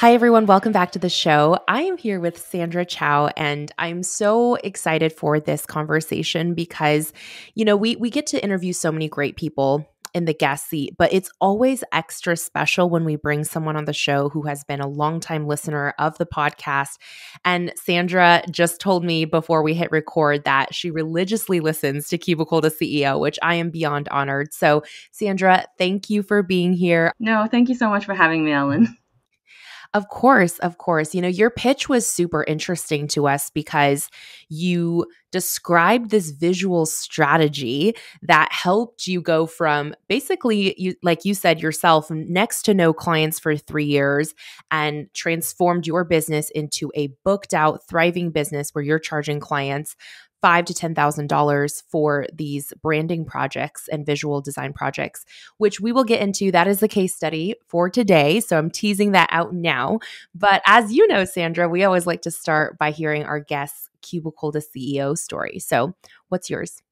Hi, everyone. Welcome back to the show. I am here with Sandra Chau, and I'm so excited for this conversation because, you know, we, we get to interview so many great people in the guest seat, but it's always extra special when we bring someone on the show who has been a longtime listener of the podcast. And Sandra just told me before we hit record that she religiously listens to Cubicle to CEO, which I am beyond honored. So, Sandra, thank you for being here. No, thank you so much for having me, Ellen. Of course, of course. You know, your pitch was super interesting to us because you described this visual strategy that helped you go from basically you like you said yourself next to no clients for 3 years and transformed your business into a booked out thriving business where you're charging clients five to ten thousand dollars for these branding projects and visual design projects, which we will get into. That is the case study for today. So I'm teasing that out now. But as you know, Sandra, we always like to start by hearing our guests' cubicle to CEO story. So what's yours?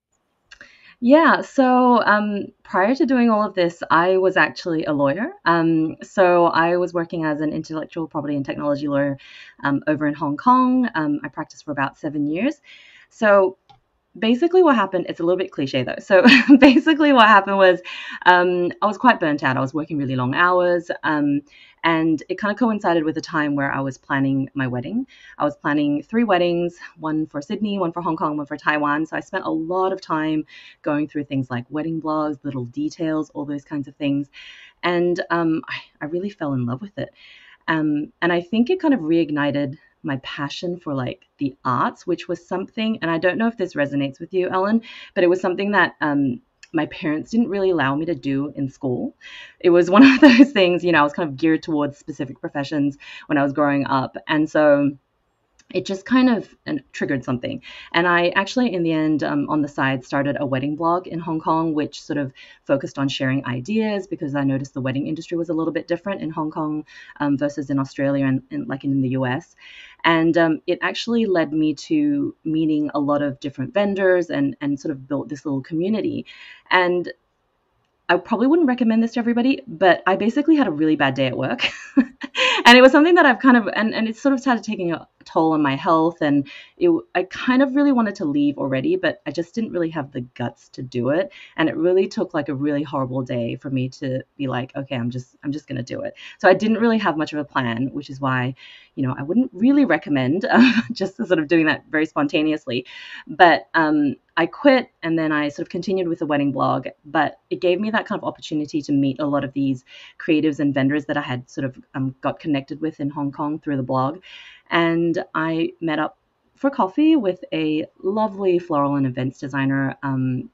Yeah, so um, prior to doing all of this, I was actually a lawyer. Um, so I was working as an intellectual property and technology lawyer um, over in Hong Kong. Um, I practiced for about seven years. So basically what happened it's a little bit cliche though. So basically what happened was um, i was quite burnt out. I was working really long hours um, and it kind of coincided with a time where i was planning my wedding. I was planning three weddings one for sydney one for hong kong one for taiwan. So i spent a lot of time going through things like wedding blogs little details all those kinds of things. And um, I, I, really fell in love with it. Um, and i think it kind of reignited my passion for like the arts, which was something, and I don't know if this resonates with you, Ellen, but it was something that um, my parents didn't really allow me to do in school. It was one of those things, you know, I was kind of geared towards specific professions when I was growing up. And so it just kind of triggered something. And I actually, in the end, um, on the side, started a wedding blog in Hong Kong, which sort of focused on sharing ideas because I noticed the wedding industry was a little bit different in Hong Kong um, versus in Australia and, and, like in the US. And um, it actually led me to meeting a lot of different vendors and, and sort of built this little community. And I probably wouldn't recommend this to everybody, but I basically had a really bad day at work. and it was something that I've kind of, and, and it sort of started taking a toll on my health. And it, I kind of really wanted to leave already, but I just didn't really have the guts to do it. And it really took like a really horrible day for me to be like, okay, I'm just, I'm just going to do it. So I didn't really have much of a plan, which is why, you know, I wouldn't really recommend uh, just sort of doing that very spontaneously. But um, I quit and then I sort of continued with the wedding blog. But it gave me that kind of opportunity to meet a lot of these creatives and vendors that I had sort of um, got connected with in Hong Kong through the blog. And I met up for coffee with a lovely floral and events designer um,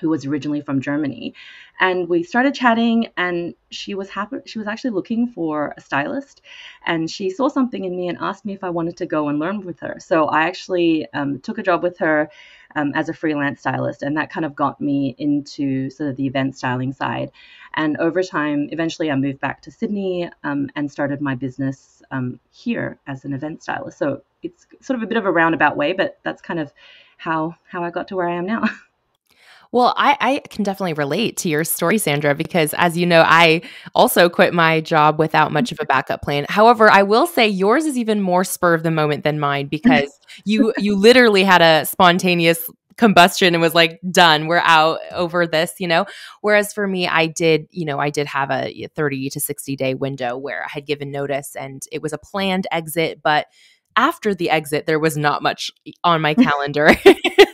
who was originally from Germany. And we started chatting and she was happy she was actually looking for a stylist and she saw something in me and asked me if I wanted to go and learn with her. So I actually um, took a job with her um, as a freelance stylist and that kind of got me into sort of the event styling side. And over time, eventually I moved back to Sydney um, and started my business um, here as an event stylist. So it's sort of a bit of a roundabout way, but that's kind of how how I got to where I am now. Well, I, I can definitely relate to your story, Sandra, because as you know, I also quit my job without much of a mm-hmm. backup plan. However, I will say yours is even more spur of the moment than mine mm-hmm. because you you literally had a spontaneous combustion and was like done we're out over this you know? Whereas for me i did you know i did have a 30 to 60 day window where i had given notice and it was a planned exit but after the exit there was not much on my mm-hmm. calendar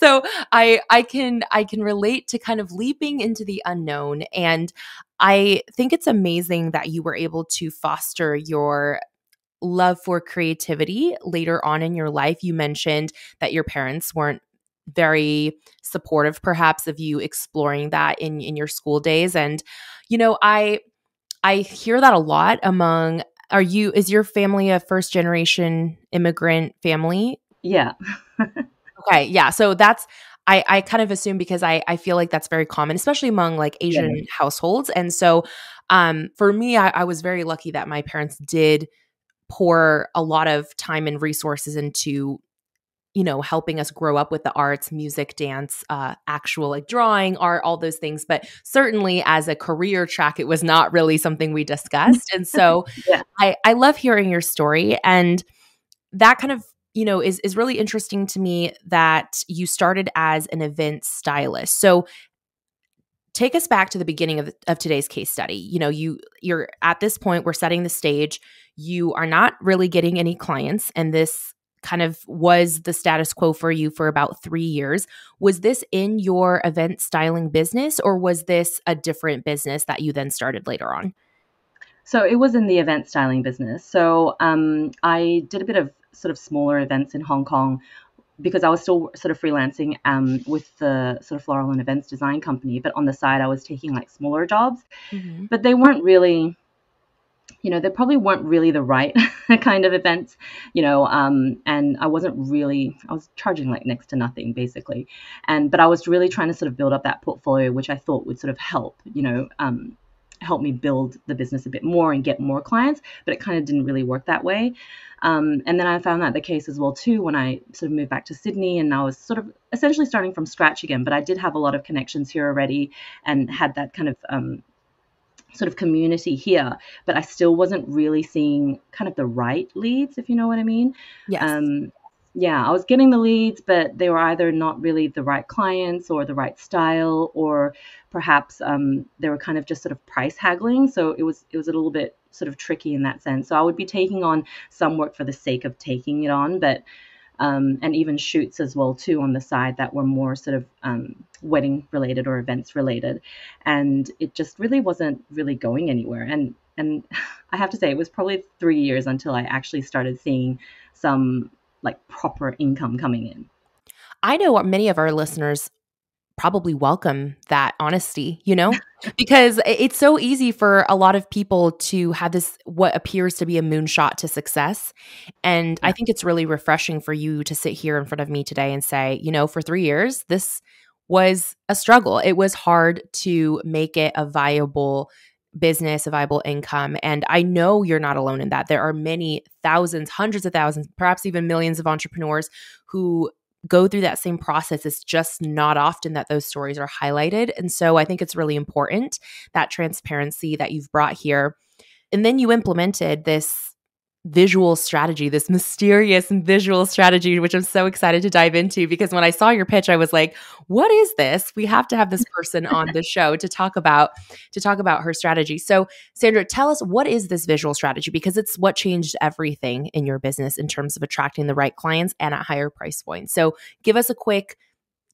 so i i can i can relate to kind of leaping into the unknown and i think it's amazing that you were able to foster your love for creativity later on in your life. You mentioned that your parents weren't very supportive perhaps of you exploring that in in your school days and you know i i hear that a lot among are you is your family a first generation immigrant family? Yeah okay yeah so that's I, I kind of assume because I, I feel like that's very common, especially among like Asian yeah. households. And so um, for me, I, I was very lucky that my parents did pour a lot of time and resources into you know, helping us grow up with the arts, music, dance, uh, actual like drawing, art, all those things. But certainly as a career track, it was not really something we discussed. And so yeah. I, I love hearing your story. And that kind of you know is is really interesting to me that you started as an event stylist so take us back to the beginning of, of today's case study you know you you're at this point we're setting the stage you are not really getting any clients and this kind of was the status quo for you for about three years. Was this in your event styling business or was this a different business that you then started later on? So it was in the event styling business. So um, I did a bit of sort of smaller events in Hong Kong because I was still sort of freelancing um, with the sort of floral and events design company. But on the side, I was taking like smaller jobs, mm-hmm. but they weren't really you know, they probably weren't really the right kind of events, you know, um, and I wasn't really, I was charging like next to nothing basically. And, but I was really trying to sort of build up that portfolio, which I thought would sort of help, you know, um, help me build the business a bit more and get more clients, but it kind of didn't really work that way. Um, and then I found that the case as well too when I sort of moved back to Sydney and I was sort of essentially starting from scratch again. But I did have a lot of connections here already and had that kind of um, sort of community here, but I still wasn't really seeing kind of the right leads, if you know what I mean. Yes. Um, yeah, I was getting the leads, but they were either not really the right clients or the right style, or perhaps um, they were kind of just sort of price haggling. So it was it was a little bit sort of tricky in that sense. So I would be taking on some work for the sake of taking it on, but um, and even shoots as well too on the side that were more sort of um, wedding related or events related, and it just really wasn't really going anywhere. And and I have to say it was probably three years until I actually started seeing some like proper income coming in. I know many of our listeners probably welcome that honesty, you know? because it's so easy for a lot of people to have this what appears to be a moonshot to success. And. I think it's really refreshing for you to sit here in front of me today and say, you know, for 3 years this was a struggle. It was hard to make it a viable business, a viable income. And I know you're not alone in that. There are many thousands, hundreds of thousands, perhaps even millions of entrepreneurs who go through that same process. It's just not often that those stories are highlighted. And so I think it's really important that transparency that you've brought here. And then you implemented this visual strategy, this mysterious visual strategy, which I'm so excited to dive into because when I saw your pitch, I was like, what is this? We have to have this person on the show to talk about to talk about her strategy. So, Sandra, tell us what is this visual strategy because it's what changed everything in your business in terms of attracting the right clients and at higher price points. So, give us a quick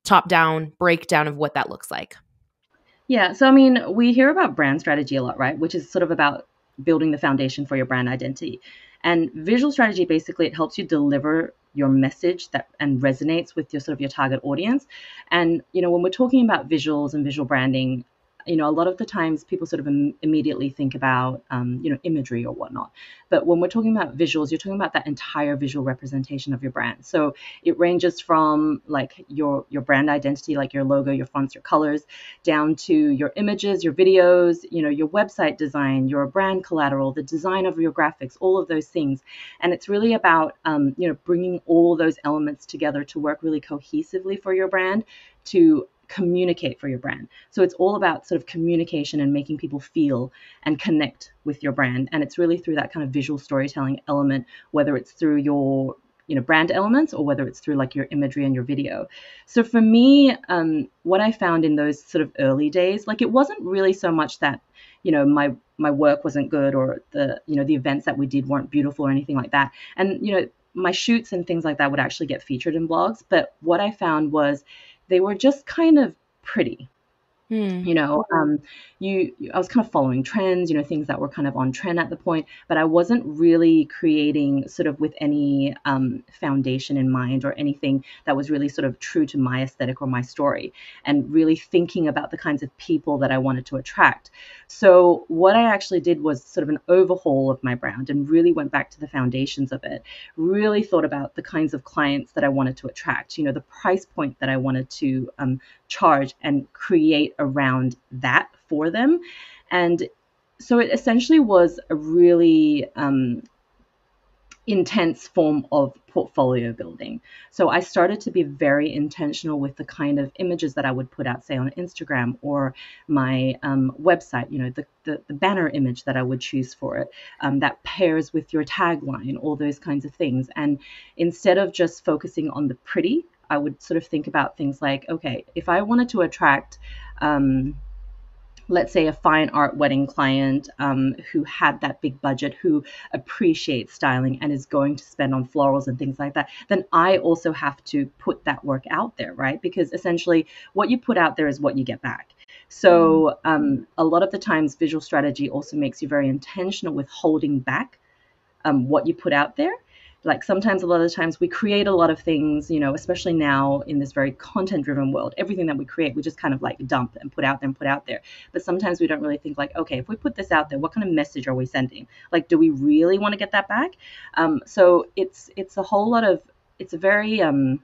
top-down breakdown of what that looks like. Yeah, so I mean, we hear about brand strategy a lot, right? Which is sort of about building the foundation for your brand identity. And visual strategy basically it helps you deliver your message that and resonates with your sort of your target audience. And you know, when we're talking about visuals and visual branding, you know, a lot of the times people sort of Im- immediately think about, um, you know, imagery or whatnot. But when we're talking about visuals, you're talking about that entire visual representation of your brand. So it ranges from like your your brand identity, like your logo, your fonts, your colors, down to your images, your videos, you know, your website design, your brand collateral, the design of your graphics, all of those things. And it's really about, um, you know, bringing all those elements together to work really cohesively for your brand to communicate for your brand. So it's all about sort of communication and making people feel and connect with your brand. And it's really through that kind of visual storytelling element, whether it's through your you know brand elements or whether it's through like your imagery and your video so for me um, what i found in those sort of early days like it wasn't really so much that you know my my work wasn't good or the you know the events that we did weren't beautiful or anything like that and you know my shoots and things like that would actually get featured in blogs but what i found was they were just kind of pretty. Hmm. You know, um, you, you, I was kind of following trends, you know, things that were kind of on trend at the point, but I wasn't really creating sort of with any um, foundation in mind or anything that was really sort of true to my aesthetic or my story, and really thinking about the kinds of people that I wanted to attract. So what I actually did was sort of an overhaul of my brand and really went back to the foundations of it. Really thought about the kinds of clients that I wanted to attract, you know, the price point that I wanted to um, charge and create around that for them. And so it essentially was a really um, intense form of portfolio building. So I started to be very intentional with the kind of images that I would put out, say on Instagram or my um, website, you know, the, the, the, banner image that I would choose for it um, that pairs with your tagline, all those kinds of things. And instead of just focusing on the pretty, I would sort of think about things like, okay, if I wanted to attract, um, let's say a fine art wedding client um, who had that big budget who appreciates styling and is going to spend on florals and things like that then i also have to put that work out there right? Because essentially what you put out there is what you get back. So mm. um, a lot of the times visual strategy also makes you very intentional with holding back um, what you put out there like sometimes a lot of times we create a lot of things you know especially now in this very content driven world everything that we create we just kind of like dump and put out there and put out there. But sometimes we don't really think like okay if we put this out there what kind of message are we sending? Like do we really want to get that back? Um, so it's it's a whole lot of it's a very um,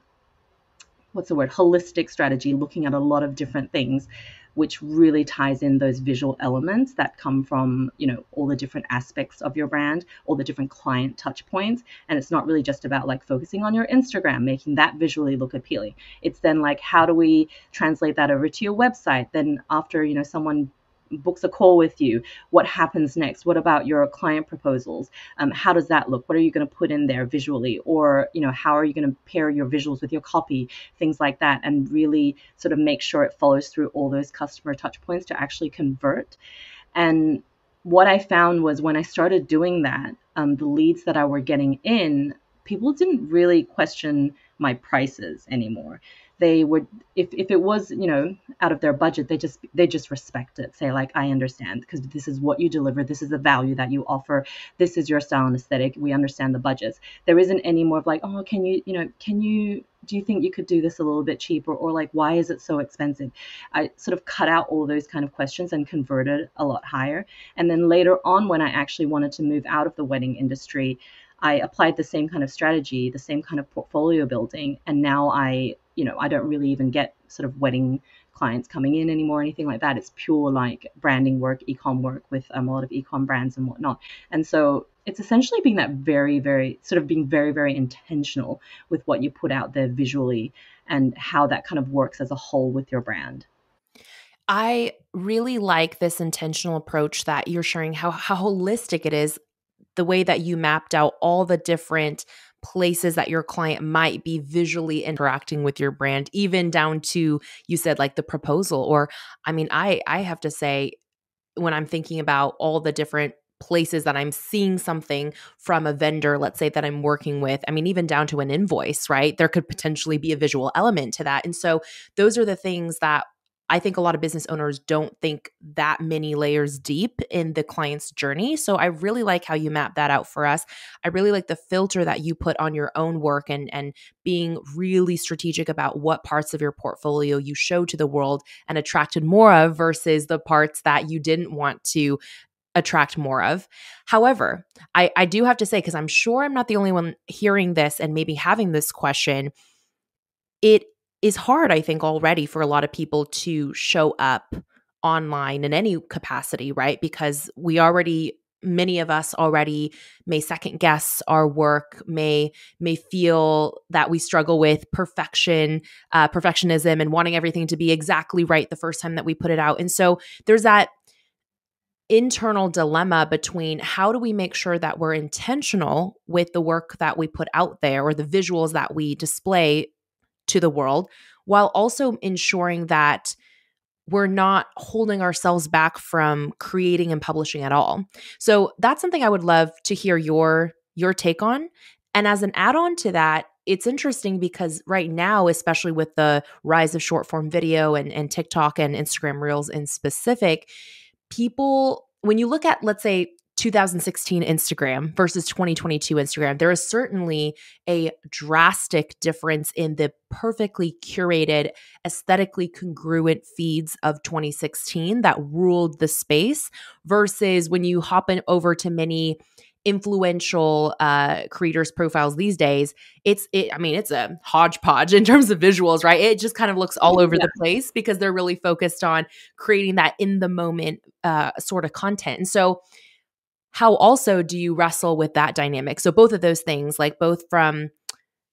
what's the word? Holistic strategy looking at a lot of different things which really ties in those visual elements that come from you know all the different aspects of your brand all the different client touch points. And it's not really just about like focusing on your instagram making that visually look appealing. It's then like how do we translate that over to your website? Then after you know someone books a call with you what happens next? What about your client proposals? Um, how does that look? What are you going to put in there visually? Or you know how are you going to pair your visuals with your copy? Things like that and really sort of make sure it follows through all those customer touch points to actually convert. And what i found was when i started doing that um, the leads that i were getting in people didn't really question my prices anymore. They would if, if it was you know out of their budget they just they just respect it say like i understand because this is what you deliver this is the value that you offer this is your style and aesthetic we understand the budgets. There isn't any more of like oh can you you know can you do you think you could do this a little bit cheaper? Or like why is it so expensive? I sort of cut out all those kind of questions and converted a lot higher. And then later on when i actually wanted to move out of the wedding industry I applied the same kind of strategy, the same kind of portfolio building, and now I you know, I don't really even get sort of wedding clients coming in anymore, or anything like that. It's pure like branding work, ecom work with um, a lot of ecom brands and whatnot. And so it's essentially being that very, very sort of being very, very intentional with what you put out there visually and how that kind of works as a whole with your brand. I really like this intentional approach that you're sharing, how, how holistic it is, the way that you mapped out all the different places that your client might be visually interacting with your brand even down to you said like the proposal or i mean i i have to say when i'm thinking about all the different places that I'm seeing something from a vendor, let's say that I'm working with, I mean, even down to an invoice, right? There could potentially be a visual element to that. And so those are the things that I think a lot of business owners don't think that many layers deep in the client's journey. So I really like how you map that out for us. I really like the filter that you put on your own work and and being really strategic about what parts of your portfolio you show to the world and attracted more of versus the parts that you didn't want to attract more of. However, I, I do have to say, because I'm sure I'm not the only one hearing this and maybe having this question, it is hard, I think, already for a lot of people to show up online in any capacity, right? Because we already many of us already may second guess our work may may feel that we struggle with perfection uh, perfectionism and wanting everything to be exactly right the first time that we put it out and so there's that internal dilemma between how do we make sure that we're intentional with the work that we put out there or the visuals that we display to the world while also ensuring that we're not holding ourselves back from creating and publishing at all. So that's something I would love to hear your your take on. And as an add-on to that, it's interesting because right now, especially with the rise of short form video and, and TikTok and Instagram Reels in specific, people, when you look at, let's say, 2016 Instagram versus 2022 Instagram, there is certainly a drastic difference in the perfectly curated, aesthetically congruent feeds of 2016 that ruled the space versus when you hop in over to many influential uh creators profiles these days it's it i mean it's a hodgepodge in terms of visuals right it just kind of looks all over yeah. the place because they're really focused on creating that in the moment uh sort of content and so how also do you wrestle with that dynamic? So both of those things, like both from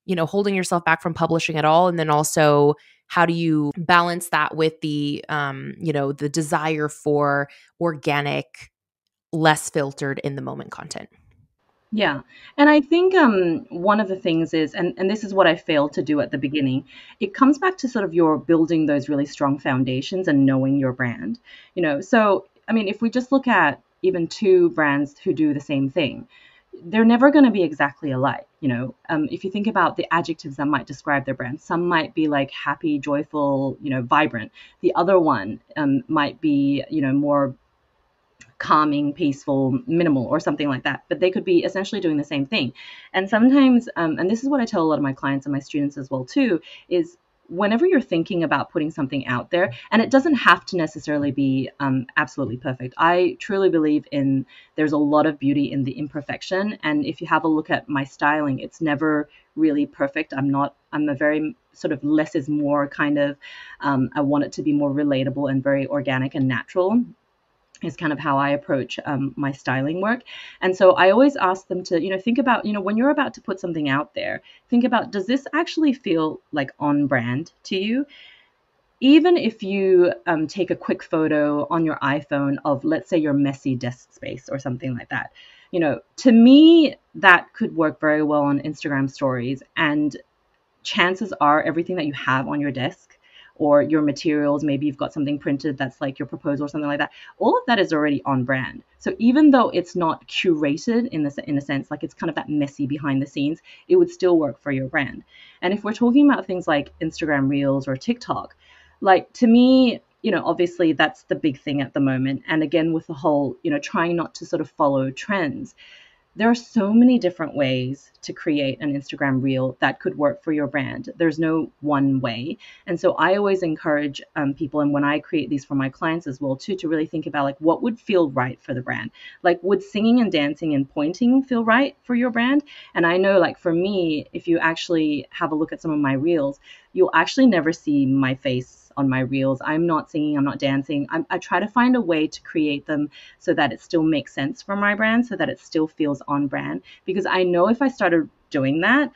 you know holding yourself back from publishing at all and then also how do you balance that with the um you know the desire for organic less filtered in the moment content yeah. And I think um, one of the things is, and, and this is what I failed to do at the beginning, it comes back to sort of your building those really strong foundations and knowing your brand. You know, so, I mean, if we just look at even two brands who do the same thing, they're never going to be exactly alike. You know, um, if you think about the adjectives that might describe their brand, some might be like happy, joyful, you know, vibrant. The other one um, might be, you know, more calming, peaceful, minimal, or something like that. But they could be essentially doing the same thing. And sometimes, um, and this is what I tell a lot of my clients and my students as well too, is whenever you're thinking about putting something out there, and it doesn't have to necessarily be um, absolutely perfect. I truly believe in there's a lot of beauty in the imperfection, and if you have a look at my styling, it's never really perfect. I'm not. I'm a very sort of less is more kind of. Um, I want it to be more relatable and very organic and natural is kind of how I approach um, my styling work. And so I always ask them to, you know, think about, you know, when you're about to put something out there, think about does this actually feel like on brand to you? Even if you um, take a quick photo on your iPhone of, let's say, your messy desk space or something like that, you know, to me, that could work very well on Instagram stories. And chances are everything that you have on your desk or your materials maybe you've got something printed that's like your proposal or something like that all of that is already on brand. So even though it's not curated in this in a sense like it's kind of that messy behind the scenes it would still work for your brand. And if we're talking about things like instagram reels or tiktok like to me you know obviously that's the big thing at the moment. And again with the whole you know trying not to sort of follow trends there are so many different ways to create an Instagram reel that could work for your brand. There's no one way. And so I always encourage um, people, and when I create these for my clients as well, too, to really think about like what would feel right for the brand. Like, would singing and dancing and pointing feel right for your brand? And I know, like, for me, if you actually have a look at some of my reels, you'll actually never see my face on my reels. I'm not singing, I'm not dancing. I'm, I try to find a way to create them so that it still makes sense for my brand, so that it still feels on brand. Because I know if I started doing that,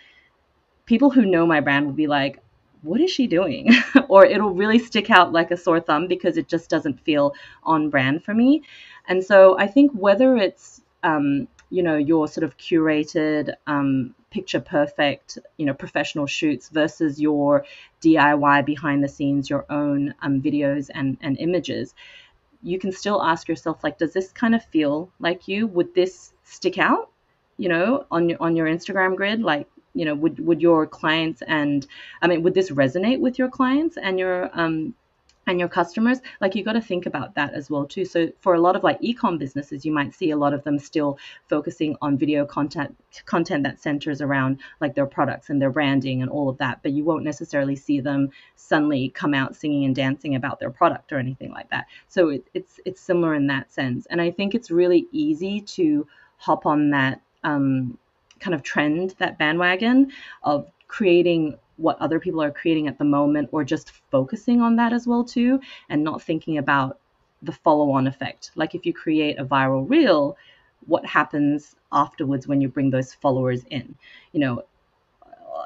people who know my brand will be like, what is she doing? or it'll really stick out like a sore thumb because it just doesn't feel on brand for me. And so I think whether it's, um, you know, your sort of curated, um, picture perfect, you know, professional shoots versus your DIY behind the scenes, your own um, videos and, and images, you can still ask yourself, like, does this kind of feel like you? Would this stick out, you know, on your on your Instagram grid? Like, you know, would would your clients and I mean, would this resonate with your clients and your um and your customers like you got to think about that as well too. So for a lot of like e-com businesses you might see a lot of them still focusing on video content content that centers around like their products and their branding and all of that but you won't necessarily see them suddenly come out singing and dancing about their product or anything like that. So it, it's it's similar in that sense. And i think it's really easy to hop on that um, kind of trend that bandwagon of creating what other people are creating at the moment or just focusing on that as well too and not thinking about the follow-on effect like if you create a viral reel what happens afterwards when you bring those followers in you know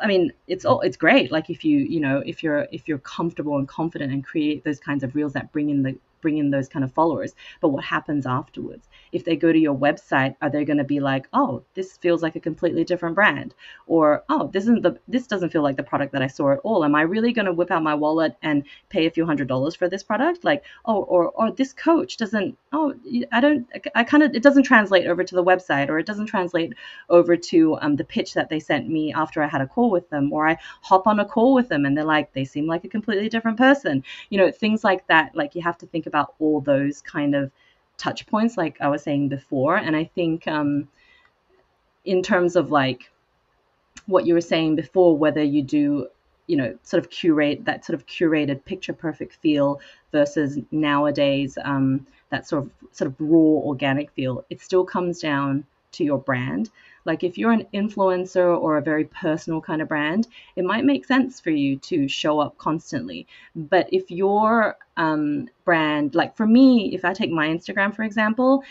I mean, it's all it's great. Like if you you know if you're if you're comfortable and confident and create those kinds of reels that bring in the bring in those kind of followers. But what happens afterwards? If they go to your website, are they going to be like, "Oh, this feels like a completely different brand," or "Oh, this isn't the this doesn't feel like the product that I saw at all"? Am I really going to whip out my wallet and pay a few hundred dollars for this product? Like, oh, or or this coach doesn't. Oh, I don't. I kind of it doesn't translate over to the website, or it doesn't translate over to um, the pitch that they sent me after I had a call with them, or I hop on a call with them and they're like, they seem like a completely different person. You know, things like that. Like you have to think about all those kind of touch points, like I was saying before. And I think um, in terms of like what you were saying before, whether you do you know sort of curate that sort of curated picture perfect feel versus nowadays um, that sort of sort of raw organic feel it still comes down to your brand like if you're an influencer or a very personal kind of brand, it might make sense for you to show up constantly. But if your um, brand, like for me, if I take my Instagram for example,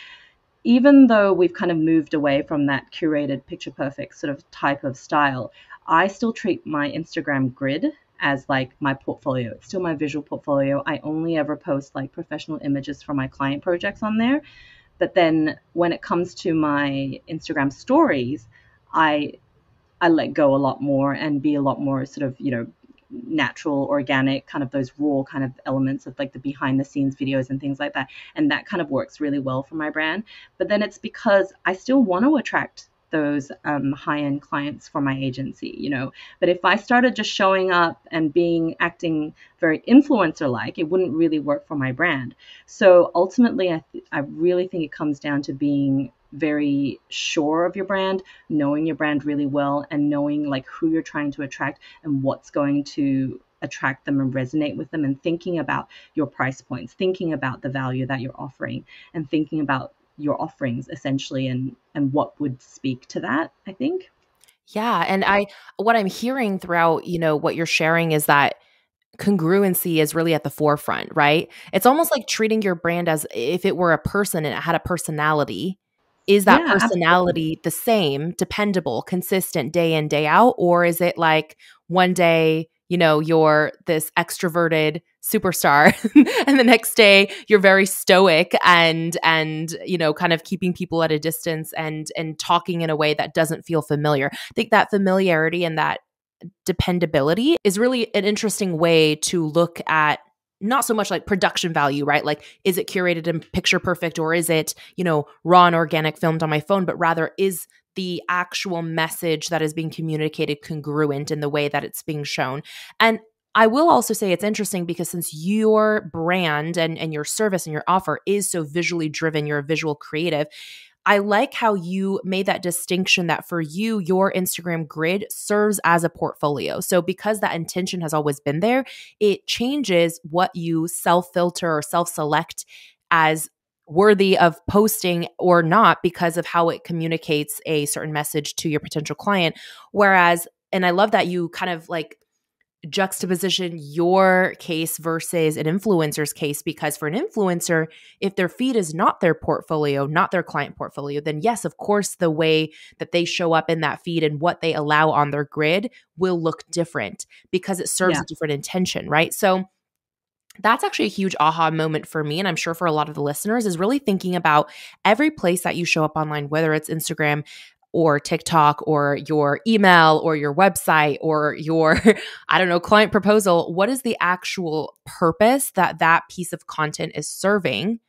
even though we've kind of moved away from that curated picture perfect sort of type of style, I still treat my Instagram grid as like my portfolio. It's still my visual portfolio. I only ever post like professional images for my client projects on there. But then when it comes to my Instagram stories, I I let go a lot more and be a lot more sort of, you know, natural, organic, kind of those raw kind of elements of like the behind the scenes videos and things like that. And that kind of works really well for my brand. But then it's because I still want to attract those um, high end clients for my agency, you know. But if I started just showing up and being acting very influencer like, it wouldn't really work for my brand. So ultimately, I, th- I really think it comes down to being very sure of your brand, knowing your brand really well, and knowing like who you're trying to attract and what's going to attract them and resonate with them and thinking about your price points thinking about the value that you're offering and thinking about your offerings essentially and and what would speak to that i think yeah and i what i'm hearing throughout you know what you're sharing is that congruency is really at the forefront right it's almost like treating your brand as if it were a person and it had a personality is that yeah, personality absolutely. the same, dependable, consistent day in, day out? Or is it like one day, you know, you're this extroverted superstar and the next day you're very stoic and and you know kind of keeping people at a distance and and talking in a way that doesn't feel familiar i think that familiarity and that dependability is really an interesting way to look at not so much like production value, right? Like, is it curated and picture perfect or is it, you know, raw and organic filmed on my phone? But rather, is the actual message that is being communicated congruent in the way that it's being shown? And I will also say it's interesting because since your brand and, and your service and your offer is so visually driven, you're a visual creative, I like how you made that distinction that for you, your Instagram grid serves as a portfolio. So, because that intention has always been there, it changes what you self filter or self select as worthy of posting or not because of how it communicates a certain message to your potential client. Whereas, and I love that you kind of like juxtaposition your case versus an influencer's case because for an influencer if their feed is not their portfolio not their client portfolio then yes of course the way that they show up in that feed and what they allow on their grid will look different because it serves yeah. a different intention right so that's actually a huge aha moment for me and i'm sure for a lot of the listeners is really thinking about every place that you show up online whether it's instagram or TikTok or your email or your website or your, I don't know, client proposal, what is the actual purpose that that piece of content is serving?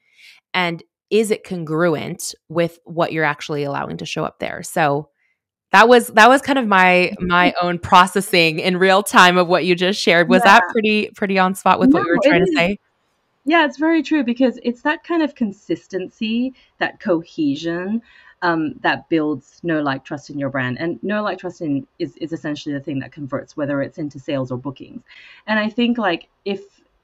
And is it congruent with what you're actually allowing to show up there? So, that was that was kind of my my own processing in real time of what you just shared. Was yeah. that pretty pretty on spot with no, what you were trying to say? Yeah it's very true because it's that kind of consistency that cohesion um, that builds no like trust in your brand. And no like trust in is, is essentially the thing that converts whether it's into sales or bookings. And i think like if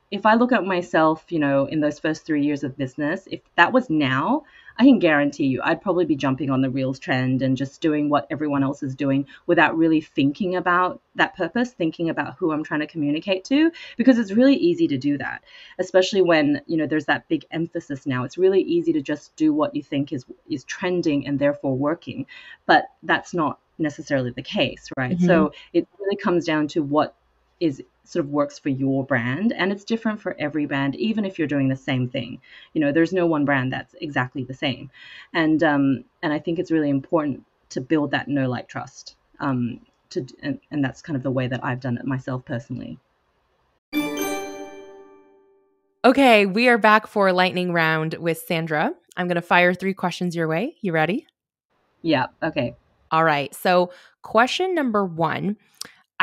if i look at myself you know in those first three years of business if that was now I can guarantee you I'd probably be jumping on the Reels trend and just doing what everyone else is doing without really thinking about that purpose, thinking about who I'm trying to communicate to, because it's really easy to do that, especially when, you know, there's that big emphasis now. It's really easy to just do what you think is is trending and therefore working, but that's not necessarily the case, right? Mm-hmm. So it really comes down to what is sort of works for your brand and it's different for every brand even if you're doing the same thing. You know there's no one brand that's exactly the same. And um and i think it's really important to build that no like trust um to and, and that's kind of the way that i've done it myself personally. Okay we are back for a lightning round with sandra. I'm going to fire three questions your way. You ready? Yeah okay. All right so question number one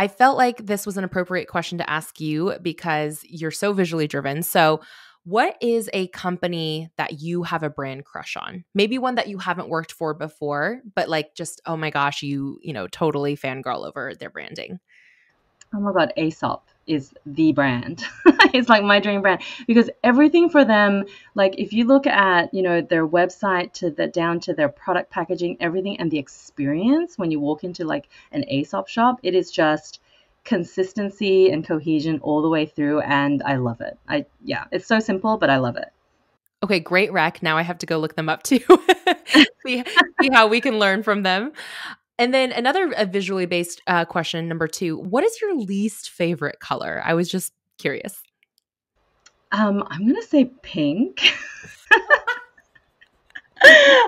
I felt like this was an appropriate question to ask you because you're so visually driven. So, what is a company that you have a brand crush on? Maybe one that you haven't worked for before, but like just, oh my gosh, you, you know, totally fangirl over their branding. Oh my God, Aesop is the brand. it's like my dream brand because everything for them, like if you look at, you know, their website to the down to their product packaging, everything and the experience when you walk into like an Aesop shop, it is just consistency and cohesion all the way through and I love it. I yeah, it's so simple, but I love it. Okay, great rec. Now I have to go look them up too. see, see how we can learn from them. And then another uh, visually based uh, question, number two What is your least favorite color? I was just curious. Um, I'm going to say pink.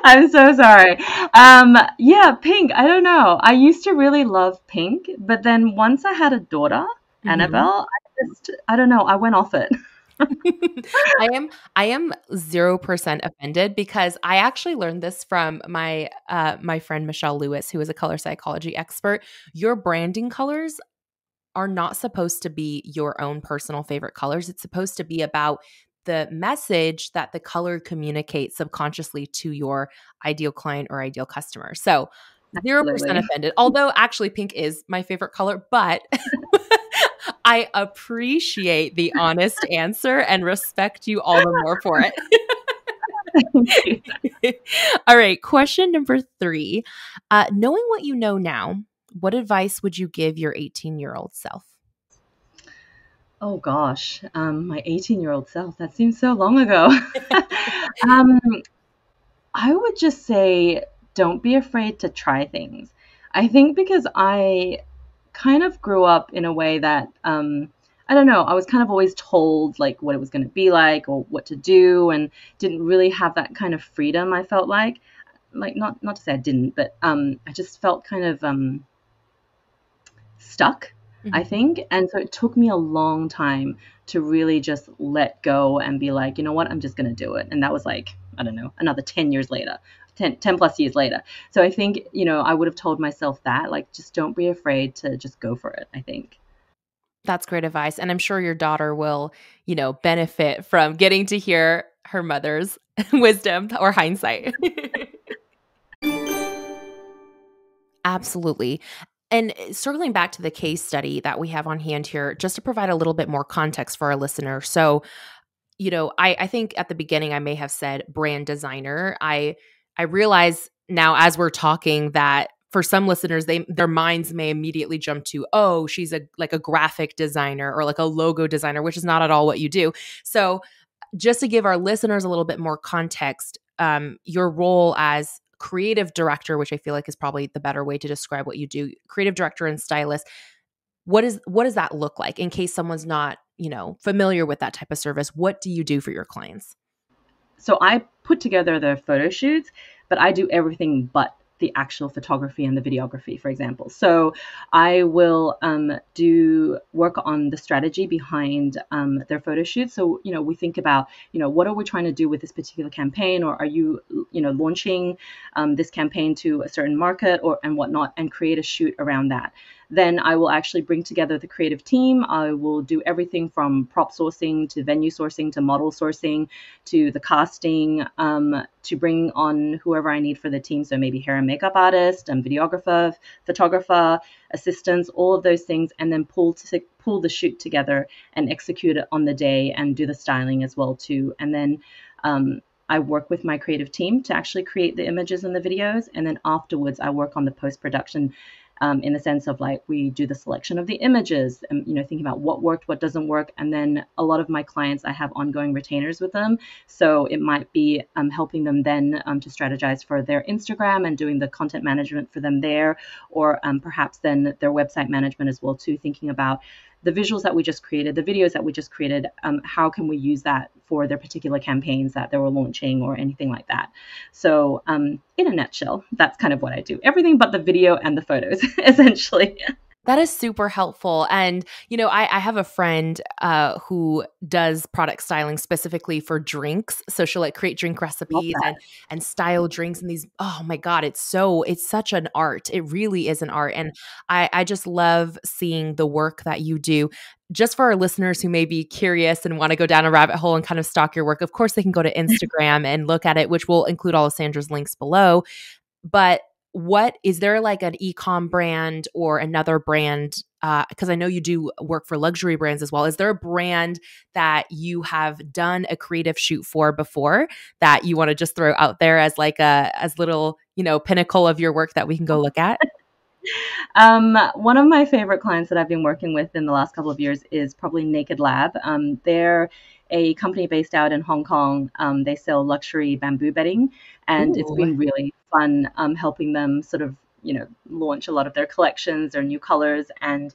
I'm so sorry. Um, yeah, pink. I don't know. I used to really love pink, but then once I had a daughter, mm-hmm. Annabelle, I just, I don't know, I went off it. I am I am 0% offended because I actually learned this from my uh my friend Michelle Lewis who is a color psychology expert. Your branding colors are not supposed to be your own personal favorite colors. It's supposed to be about the message that the color communicates subconsciously to your ideal client or ideal customer. So, zero percent offended. Although actually, pink is my favorite color, but I appreciate the honest answer and respect you all the more for it. all right, question number three. Uh, knowing what you know now, what advice would you give your 18 year old self? Oh gosh, um, my 18 year old self, that seems so long ago. um, I would just say don't be afraid to try things. I think because I kind of grew up in a way that um, I don't know, I was kind of always told like what it was going to be like or what to do and didn't really have that kind of freedom I felt like. Like not not to say I didn't, but um, I just felt kind of um, stuck, mm-hmm. I think. And so it took me a long time to really just let go and be like, you know what, I'm just going to do it. And that was like, I don't know, another 10 years later. 10, 10 plus years later. So I think, you know, I would have told myself that, like, just don't be afraid to just go for it, I think. That's great advice. And I'm sure your daughter will, you know, benefit from getting to hear her mother's wisdom or hindsight. Absolutely. And eh, circling back to the case study that we have on hand here, just to provide a little bit more context for our listener. So, you know, I, I think at the beginning I may have said brand designer. I I realize now as we're talking that for some listeners they their minds may immediately jump to oh she's a like a graphic designer or like a logo designer which is not at all what you do. So just to give our listeners a little bit more context um, your role as creative director which i feel like is probably the better way to describe what you do creative director and stylist what is what does that look like in case someone's not you know familiar with that type of service? What do you do for your clients so I put together the photo shoots, but I do everything but the actual photography and the videography, for example. So I will um, do work on the strategy behind um, their photo shoots. So you know, we think about you know what are we trying to do with this particular campaign, or are you you know launching um, this campaign to a certain market or and whatnot, and create a shoot around that then I will actually bring together the creative team. I will do everything from prop sourcing to venue sourcing to model sourcing to the casting um, to bring on whoever I need for the team. So maybe hair and makeup artist, and videographer, photographer, assistants, all of those things, and then pull to pull the shoot together and execute it on the day and do the styling as well too. And then um, I work with my creative team to actually create the images and the videos, and then afterwards I work on the post production um, in the sense of like we do the selection of the images and you know thinking about what worked what doesn't work. And then a lot of my clients i have ongoing retainers with them. So it might be um, helping them then um, to strategize for their instagram and doing the content management for them there or um, perhaps then their website management as well too thinking about the visuals that we just created, the videos that we just created, um, how can we use that for their particular campaigns that they were launching or anything like that? So, um, in a nutshell, that's kind of what I do. Everything but the video and the photos, essentially. That is super helpful. And, you know, I, I have a friend uh, who does product styling specifically for drinks. So she'll like create drink recipes and, and style drinks and these, oh my God, it's so, it's such an art. It really is an art. And I, I just love seeing the work that you do. Just for our listeners who may be curious and want to go down a rabbit hole and kind of stalk your work, of course, they can go to Instagram and look at it, which will include all of Sandra's links below. But what is there like an ecom brand or another brand because uh, i know you do work for luxury brands as well is there a brand that you have done a creative shoot for before that you want to just throw out there as like a as little you know pinnacle of your work that we can go look at um, one of my favorite clients that I've been working with in the last couple of years is probably Naked Lab. Um, they're a company based out in Hong Kong. Um, they sell luxury bamboo bedding, and Ooh. it's been really fun um, helping them sort of you know launch a lot of their collections, their new colors, and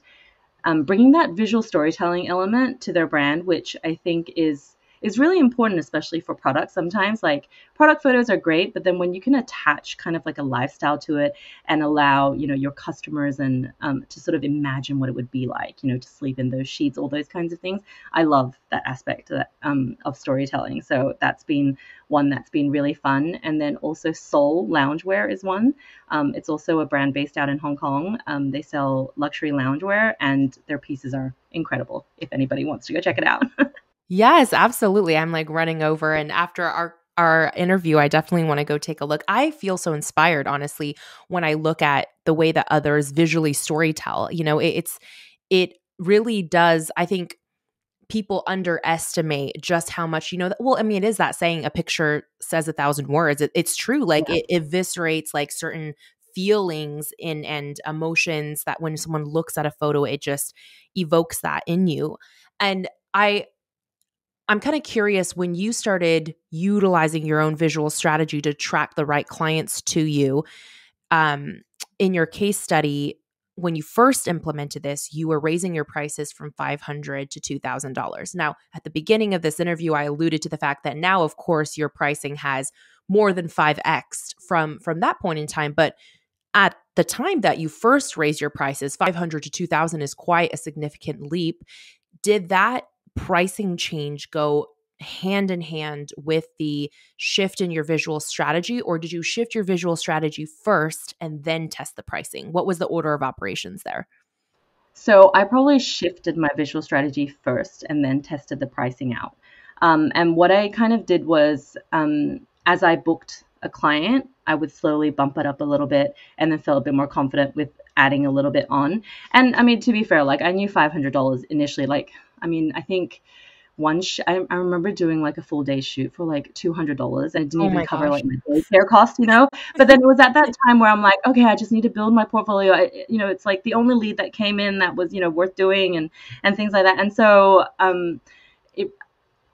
um, bringing that visual storytelling element to their brand, which I think is is really important, especially for products. Sometimes, like product photos are great, but then when you can attach kind of like a lifestyle to it and allow you know your customers and um, to sort of imagine what it would be like, you know, to sleep in those sheets, all those kinds of things. I love that aspect of, that, um, of storytelling. So that's been one that's been really fun. And then also Soul Loungewear is one. Um, it's also a brand based out in Hong Kong. Um, they sell luxury loungewear, and their pieces are incredible. If anybody wants to go check it out. Yes, absolutely. I'm like running over and after our our interview, I definitely want to go take a look. I feel so inspired, honestly, when I look at the way that others visually storytell. You know, it, it's it really does. I think people underestimate just how much you know. That, well, I mean, it is that saying a picture says a thousand words. It, it's true. Like yeah. it eviscerates like certain feelings in and emotions that when someone looks at a photo, it just evokes that in you. And I I'm kind of curious when you started utilizing your own visual strategy to track the right clients to you. Um, in your case study, when you first implemented this, you were raising your prices from 500 to $2,000. Now, at the beginning of this interview, I alluded to the fact that now, of course, your pricing has more than 5x from from that point in time, but at the time that you first raised your prices, 500 to 2000 is quite a significant leap. Did that pricing change go hand in hand with the shift in your visual strategy or did you shift your visual strategy first and then test the pricing? What was the order of operations there? So i probably shifted my visual strategy first and then tested the pricing out. Um, and what i kind of did was um, as i booked a client i would slowly bump it up a little bit and then feel a bit more confident with adding a little bit on and i mean to be fair like i knew $500 initially like I mean, I think one sh- I, I, remember doing like a full day shoot for like two hundred dollars and it didn't oh even cover gosh. like my hair cost, you know. But then it was at that time where I'm like, okay, I just need to build my portfolio. I, you know, it's like the only lead that came in that was you know worth doing and and things like that. And so um,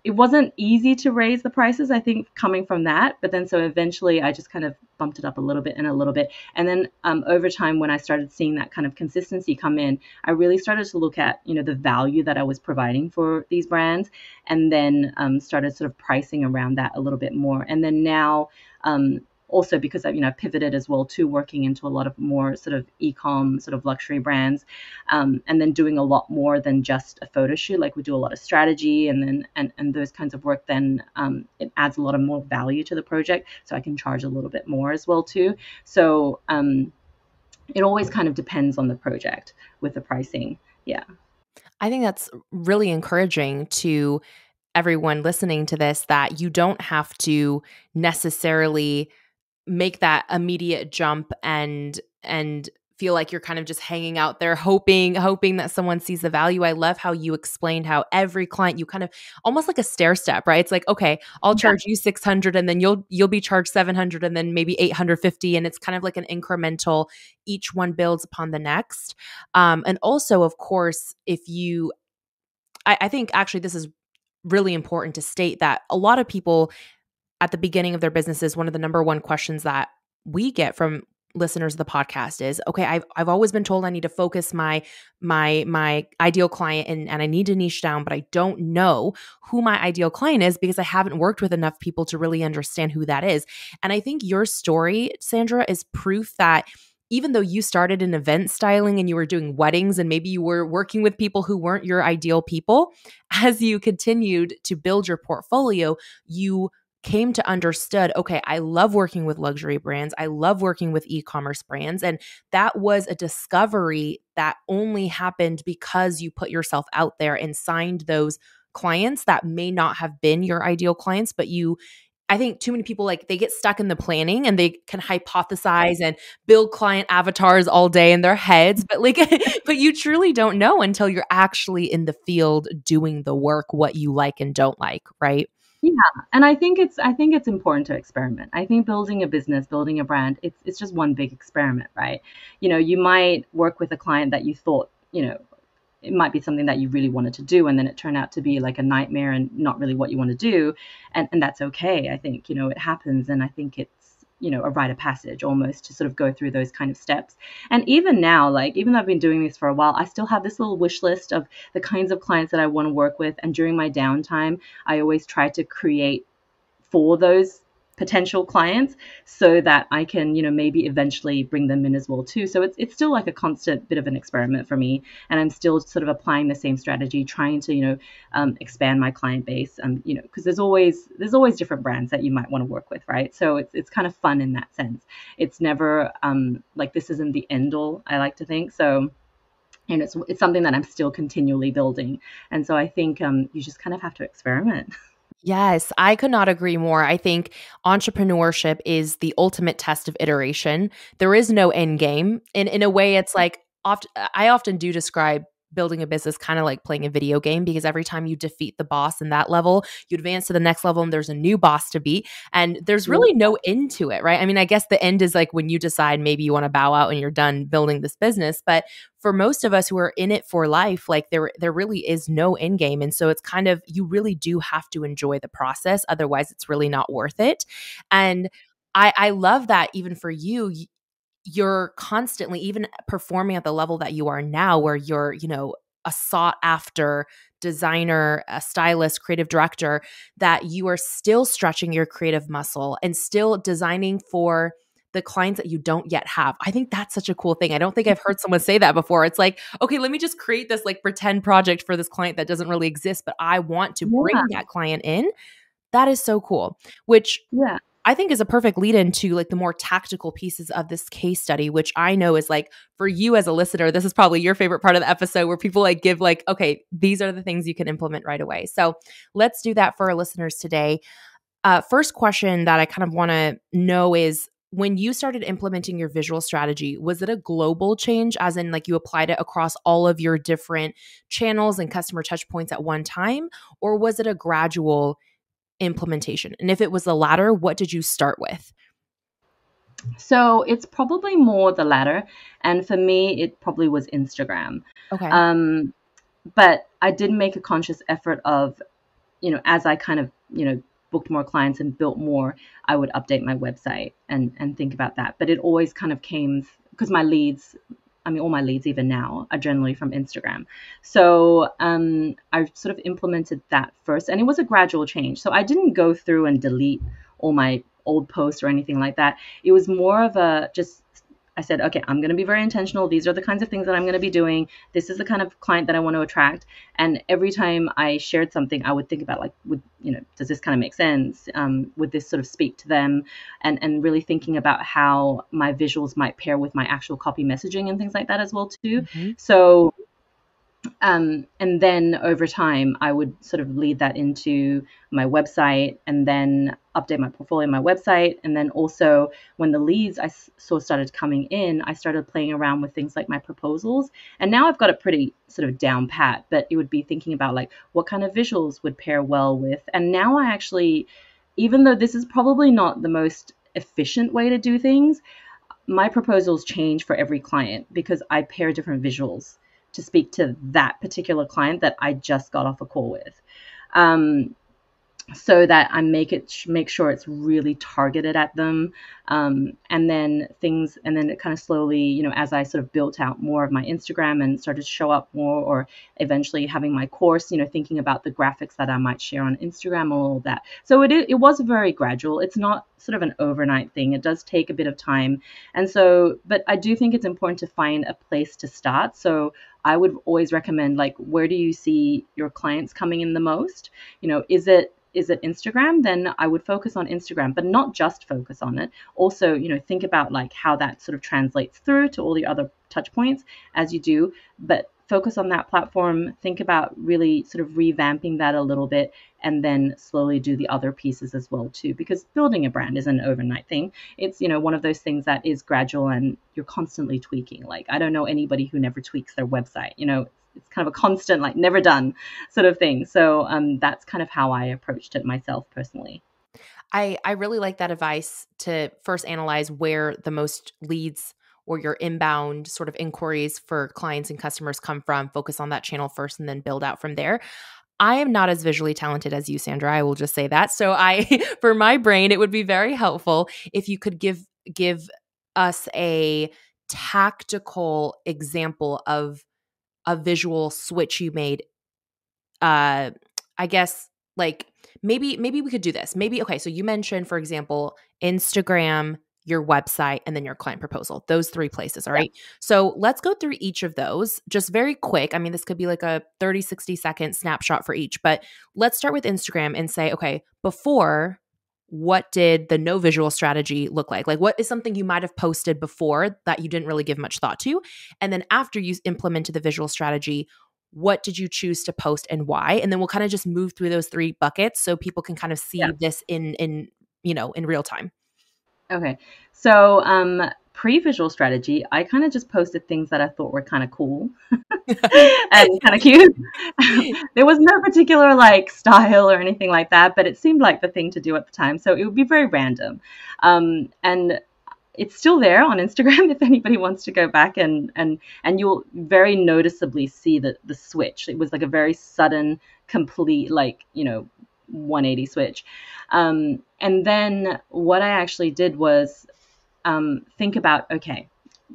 it wasn't easy to raise the prices, I think, coming from that. But then so eventually I just kind of bumped it up a little bit and a little bit. And then um, over time, when I started seeing that kind of consistency come in, I really started to look at, you know, the value that I was providing for these brands and then um, started sort of pricing around that a little bit more. And then now, um, also because I've you know pivoted as well to working into a lot of more sort of e-com sort of luxury brands, um, and then doing a lot more than just a photo shoot. Like we do a lot of strategy and then and and those kinds of work. Then um, it adds a lot of more value to the project, so I can charge a little bit more as well too. So um, it always kind of depends on the project with the pricing. Yeah. I think that's really encouraging to everyone listening to this that you don't have to necessarily make that immediate jump and and feel like you're kind of just hanging out there hoping hoping that someone sees the value. I love how you explained how every client you kind of almost like a stair step, right? It's like, okay, I'll charge yeah. you 600 and then you'll you'll be charged 700 and then maybe 850 and it's kind of like an incremental each one builds upon the next. Um and also of course, if you I, I think actually this is really important to state that a lot of people at the beginning of their businesses, one of the number one questions that we get from listeners of the podcast is okay I've, I've always been told i need to focus my my my ideal client and, and i need to niche down but i don't know who my ideal client is because i haven't worked with enough people to really understand who that is. And i think your story sandra is proof that even though you started in event styling and you were doing weddings and maybe you were working with people who weren't your ideal people as you continued to build your portfolio you came to understood okay i love working with luxury brands i love working with e-commerce brands and that was a discovery that only happened because you put yourself out there and signed those clients that may not have been your ideal clients but you I think too many people like they get stuck in the planning and they can hypothesize and build client avatars all day in their heads but like but you truly don't know until you're actually in the field doing the work what you like and don't like, right? Yeah, and I think it's I think it's important to experiment. I think building a business, building a brand, it's it's just one big experiment, right? You know, you might work with a client that you thought, you know, it might be something that you really wanted to do and then it turned out to be like a nightmare and not really what you want to do and and that's okay i think you know it happens and i think it's you know a rite of passage almost to sort of go through those kind of steps. And even now like even though i've been doing this for a while i still have this little wish list of the kinds of clients that i want to work with. And during my downtime i always try to create for those potential clients so that I can, you know, maybe eventually bring them in as well too. So it's it's still like a constant bit of an experiment for me, and I'm still sort of applying the same strategy, trying to, you know, um, expand my client base. Um, you know, because there's always there's always different brands that you might want to work with, right? So it's it's kind of fun in that sense. It's never um like this isn't the end all. I like to think so and it's it's something that I'm still continually building. And so I think um, you just kind of have to experiment. Yes, I could not agree more. I think entrepreneurship is the ultimate test of iteration. There is no end game. And in a way, it's like oft I often do describe building a business kind of like playing a video game because every time you defeat the boss in that level, you advance to the next level and there's a new boss to beat. And there's really no end to it, right? I mean, I guess the end is like when you decide maybe you want to bow out and you're done building this business. But for most of us who are in it for life, like there there really is no end game. And so it's kind of you really do have to enjoy the process. Otherwise, it's really not worth it. And I, I love that even for you, you're constantly even performing at the level that you are now where you're you know a sought after designer a stylist creative director that you are still stretching your creative muscle and still designing for the clients that you don't yet have. I think that's such a cool thing. I don't think I've heard someone say that before. It's like, okay, let me just create this like pretend project for this client that doesn't really exist, but I want to bring that client in. That is so cool. Which yeah. I think is a perfect lead into like the more tactical pieces of this case study, which I know is like for you as a listener, this is probably your favorite part of the episode where people like give like, okay, these are the things you can implement right away. So let's do that for our listeners today. Uh, first question that I kind of want to know is when you started implementing your visual strategy, was it a global change, as in like you applied it across all of your different channels and customer touch points at one time, or was it a gradual implementation? And if it was the latter, what did you start with? So it's probably more the latter. And for me, it probably was Instagram. Okay. Um, but I did make a conscious effort of, you know, as I kind of, you know, booked more clients and built more, I would update my website and and think about that. But it always kind of came because my leads I mean, all my leads even now are generally from Instagram. So um, I sort of implemented that first, and it was a gradual change. So I didn't go through and delete all my old posts or anything like that. It was more of a just I said, okay, I'm going to be very intentional. These are the kinds of things that I'm going to be doing. This is the kind of client that I want to attract. And every time I shared something, I would think about like, would you know, does this kind of make sense? Um, would this sort of speak to them? And and really thinking about how my visuals might pair with my actual copy messaging and things like that as well too. Mm-hmm. So um, and then over time, I would sort of lead that into my website and then update my portfolio on my website. And then also, when the leads I saw started coming in, I started playing around with things like my proposals. And now I've got it pretty sort of down pat, but it would be thinking about like what kind of visuals would pair well with. And now I actually, even though this is probably not the most efficient way to do things, my proposals change for every client because I pair different visuals to speak to that particular client that I just got off a call with. Um, so that I make it make sure it's really targeted at them, um, and then things, and then it kind of slowly, you know, as I sort of built out more of my Instagram and started to show up more, or eventually having my course, you know, thinking about the graphics that I might share on Instagram, all that. So it it was very gradual. It's not sort of an overnight thing. It does take a bit of time, and so, but I do think it's important to find a place to start. So I would always recommend like where do you see your clients coming in the most? You know, is it is it Instagram? Then I would focus on Instagram, but not just focus on it. Also, you know, think about like how that sort of translates through to all the other touch points as you do, but focus on that platform, think about really sort of revamping that a little bit, and then slowly do the other pieces as well too. Because building a brand is an overnight thing. It's you know one of those things that is gradual and you're constantly tweaking. Like I don't know anybody who never tweaks their website. You know, it's kind of a constant, like never done sort of thing. So um, that's kind of how I approached it myself personally. I I really like that advice to first analyze where the most leads or your inbound sort of inquiries for clients and customers come from, focus on that channel first and then build out from there. I am not as visually talented as you, Sandra. I will just say that. So I for my brain, it would be very helpful if you could give give us a tactical example of a visual switch you made uh I guess like maybe maybe we could do this. Maybe okay, so you mentioned for example Instagram, your website and then your client proposal. Those three places, all right? Yeah. So, let's go through each of those just very quick. I mean, this could be like a 30 60 second snapshot for each, but let's start with Instagram and say, okay, before what did the no visual strategy look like? Like, what is something you might have posted before that you didn't really give much thought to? And then after you implemented the visual strategy, what did you choose to post and why? And then we'll kind of just move through those three buckets so people can kind of see yeah. this in in you know in real time. Okay, so um, pre-visual strategy, I kind of just posted things that I thought were kind of cool and kind of cute. there was no particular like style or anything like that, but it seemed like the thing to do at the time. So it would be very random. Um, and it's still there on Instagram if anybody wants to go back and and and you'll very noticeably see the the switch. It was like a very sudden, complete like you know 180 switch. Um, and then what I actually did was um, think about okay,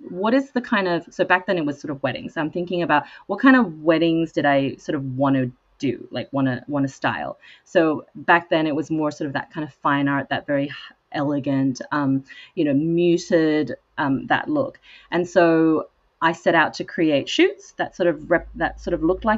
what is the kind of so back then it was sort of weddings. So I'm thinking about what kind of weddings did I sort of want to do, like want to want to style. So back then it was more sort of that kind of fine art, that very elegant, um, you know, muted um, that look. And so I set out to create shoots that sort of rep- that sort of looked like